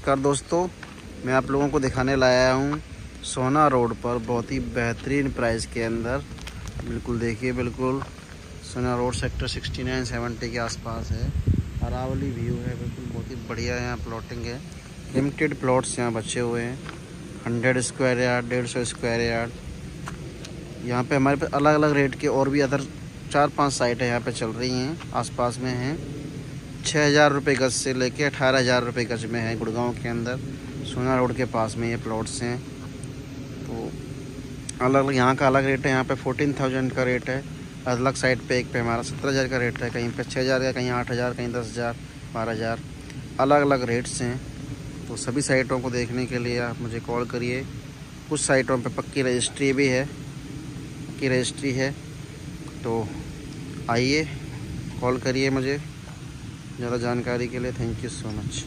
नमस्कार दोस्तों, मैं आप लोगों को दिखाने लाया हूँ सोना रोड पर बहुत ही बेहतरीन प्राइस के अंदर। बिल्कुल देखिए, बिल्कुल सोना रोड सेक्टर 69 70 के आसपास है। अरावली व्यू है, बिल्कुल बहुत ही बढ़िया यहाँ प्लॉटिंग है। लिमिटेड प्लॉट्स यहाँ बचे हुए हैं। हंड्रेड स्क्वायर यार्ड डेढ़ सौ स्क्वायर यार्ड यहाँ पे हमारे पास अलग अलग रेट के और भी अदर चार पाँच साइटें यहाँ पे चल रही हैं, आसपास में हैं। छः हज़ार रुपये गज से लेके अठारह हज़ार रुपये गज में है गुड़गांव के अंदर। सोना रोड के पास में ये प्लॉट्स हैं। तो अलग अलग यहाँ का अलग रेट है, यहाँ पे फोर्टीन थाउज़ेंड का रेट है। अलग साइड पे एक पे हमारा सत्रह हज़ार का रेट है, कहीं पे छः हज़ार का, कहीं आठ हज़ार, कहीं दस हज़ार, बारह हज़ार। अलग अलग रेट्स हैं। तो सभी साइटों को देखने के लिए आप मुझे कॉल करिए। कुछ साइटों पे पक्की रजिस्ट्री भी है, पक्की रजिस्ट्री है। तो आइए, कॉल करिए मुझे। ज़्यादा जानकारी के लिए थैंक यू सो मच